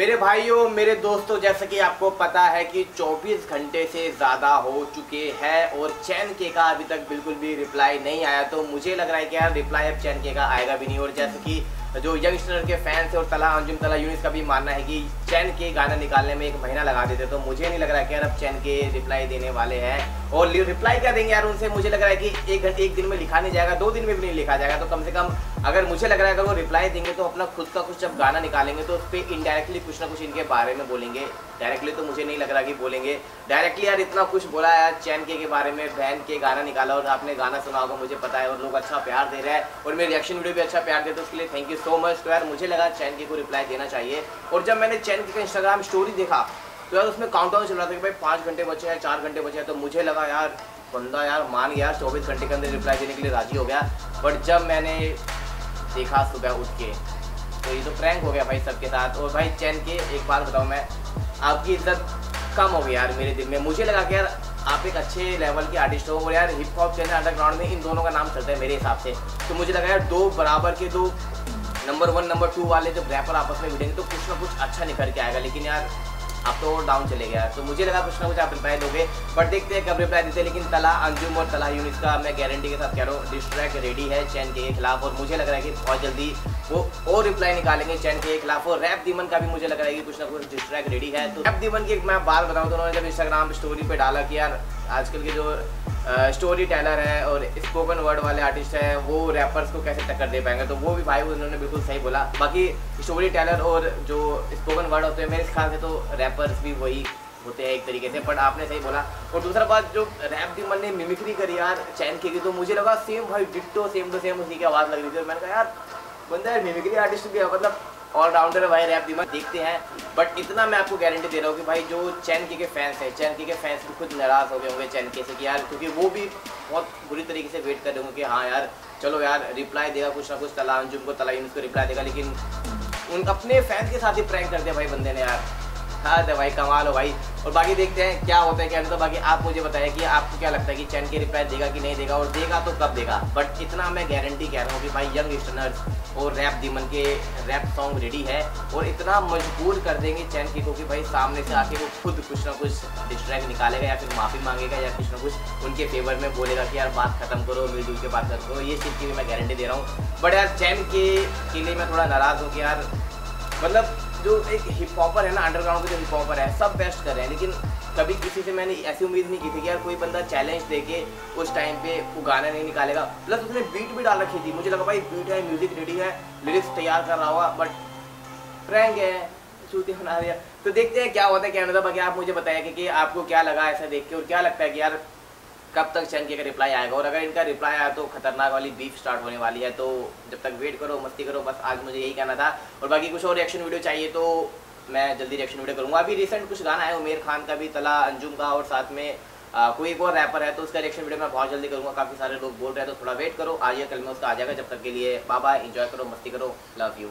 मेरे भाइयों, मेरे दोस्तों, जैसा कि आपको पता है कि 24 घंटे से ज़्यादा हो चुके हैं और चैन के का अभी तक बिल्कुल भी रिप्लाई नहीं आया तो मुझे लग रहा है कि यार रिप्लाई अब चैन के का आएगा भी नहीं। और जैसा कि जो यंगस्टर के फैंस और तला, अंजुम तला यूनिस का भी मानना है कि चैन के गाना निकालने में एक महीना लगा देते तो मुझे नहीं लग रहा कि यार अब चैन के रिप्लाई देने वाले हैं। और रिप्लाई क्या देंगे यार उनसे? मुझे लग रहा है कि एक घंटे, एक दिन में लिखा नहीं जाएगा, दो दिन में भी नहीं लिखा जाएगा तो कम से कम अगर मुझे लग रहा है अगर वो रिप्लाई देंगे तो अपना खुद का कुछ जब गाना निकालेंगे तो उस पर इनडायरेक्टली कुछ ना कुछ इनके बारे में बोलेंगे। डायरेक्टली तो मुझे नहीं लग रहा कि बोलेंगे। डायरेक्टली यार इतना कुछ बोला यार चैन के, के बारे में बहन के गाना निकाला और आपने गाना सुना होगा मुझे पता है और लोग अच्छा प्यार दे रहे हैं और मेरे रिएक्शन वीडियो भी अच्छा प्यार देते उसके लिए थैंक यू सो मच तो यार मुझे लगा चैन के को रिप्लाई देना चाहिए। और जब मैंने चैन के इंस्टाग्राम स्टोरी देखा तो यार उसमें काउंट चल रहा था कि भाई पाँच घंटे बचे हैं चार घंटे बचे हैं तो मुझे लगा यार बंदा यार मान गया चौबीस घंटे के अंदर रिप्लाई देने के लिए राज़ी हो गया। बट जब मैंने देखा सुबह उठ के तो ये तो प्रैंक हो गया भाई सबके साथ। और भाई चैन के एक बात बताऊँ मैं आपकी इज़्ज़त कम हो गया यार मेरे दिल में। मुझे लगा कि यार आप एक अच्छे लेवल के आर्टिस्ट हो और यार हिप हॉप चैनल अंडरग्राउंड में इन दोनों का नाम चलता है मेरे हिसाब से। तो मुझे लगा यार दो बराबर के दो नंबर वन नंबर टू वाले जब रैपर आपस में भिड़ेंगे तो कुछ ना कुछ अच्छा निकल के आएगा। लेकिन यार आप तो डाउन चले गया तो मुझे लगा कुछ ना कुछ आप रिप्लाई दोगे बट देखते हैं कब रिप्लाई देते हैं। लेकिन तला अंजुम और तला यूनिट का मैं गारंटी के साथ कह रहा हूँ डिस्ट्रैक रेडी है चैन के खिलाफ। और मुझे लग रहा है कि बहुत जल्दी वो और रिप्लाई निकालेंगे चैन के खिलाफ। और रैप दीमन का भी मुझे लग रहा है कि कुछ ना कुछ डिस्ट्रैक रेडी है। तो रैप दीमन की मैं बात बताऊँ तो उन्होंने जब इंस्टाग्राम स्टोरी पर डाला कि यार, आजकल के जो स्टोरी टेलर है और स्पोकन वर्ड वाले आर्टिस्ट हैं, वो रैपर्स को कैसे टक्कर दे पाएँगे? तो वो भी भाई उन्होंने बिल्कुल सही बोला। बाकी स्टोरी टेलर और जो स्पोकन वर्ड होते हैं, मेरे ख्याल से तो रैपर्स भी वही होते हैं एक तरीके से बट आपने सही बोला। और दूसरा बात, जो रैप दी मन ने मिमिक्री करी यार चैन की तो मुझे लगा सेम भाई डिट्टो सेम टू सेम उसी की आवाज़ लग रही थी। और मैंने कहा, यार बंदा यार मिमिक्री आर्टिस्ट भी है मतलब ऑलराउंडर है भाई रैप दिमाग देखते हैं। बट इतना मैं आपको गारंटी दे रहा हूँ कि भाई जो चैन के फैंस हैं, चैन के फैंस भी खुद नाराज़ हो गए होंगे चैन के से कि यार, क्योंकि वो भी बहुत बुरी तरीके से वेट कर रहे होंगे कि हाँ यार, चलो यार रिप्लाई देगा कुछ ना कुछ, तला अंजुम को, तला को रिप्लाई देगा, लेकिन उन अपने फैंस के साथ ही प्रैंक कर दिया भाई बंदे ने यार। हाँ तो भाई कमाल हो भाई। और बाकी देखते हैं क्या होता है, क्या नहीं तो बाकी आप मुझे बताएँ कि आपको क्या लगता है कि चैन की रिप्लाई देगा कि नहीं देगा और देगा तो कब देगा? बट इतना मैं गारंटी कह रहा हूँ कि भाई यंग स्टनर्स और रैप दीमन के रैप सॉन्ग रेडी है और इतना मजबूर कर देंगे चैन की को कि भाई सामने से आके वो खुद कुछ ना कुछ डिस्ट्रैक्ट निकालेगा या फिर माफ़ी मांगेगा या कुछ ना कुछ उनके फेवर में बोलेगा कि यार बात खत्म करो, मिलजुल के बात करो। ये चीज़ की भी मैं गारंटी दे रहा हूँ। बट यार चैन के लिए मैं थोड़ा नाराज़ हूँ कि यार मतलब जो एक हिप हॉपर है ना अंडरग्राउंड के जो हिप हॉपर है, सब बेस्ट कर रहे हैं। लेकिन कभी किसी से मैंने ऐसी उम्मीद नहीं की थी कि यार कोई बंदा चैलेंज दे के उस टाइम पे वो गाना नहीं निकालेगा। प्लस उसने बीट भी डाल रखी थी। मुझे लगा, भाई बीट है म्यूज़िक रेडी है लिरिक्स तैयार कर रहा होगा बट प्रैंक है शूटिंग बना दिया। तो देखते हैं क्या होता है क्या होता बाकी आप मुझे बताइए कि आपको क्या लगा ऐसा देख के और क्या लगता है कि यार कब तक चैन का रिप्लाई आएगा? और अगर इनका रिप्लाई आया तो खतरनाक वाली बीफ स्टार्ट होने वाली है तो जब तक वेट करो मस्ती करो बस आज मुझे यही कहना था। और बाकी कुछ और रिएक्शन वीडियो चाहिए तो मैं जल्दी रिएक्शन वीडियो करूँगा। अभी रिसेंट कुछ गाना है उमेर खान का भी तला अंजुम का और साथ में आ, कोई एक और रैपर है तो उसका रिएक्शन वीडियो मैं बहुत जल्दी करूँगा। काफ़ी सारे लोग बोल रहे हैं तो थोड़ा वेट करो। आज या कल में उसका आ जाएगा। जब तक के लिए बाबा इंजॉय करो मस्ती करो लव यू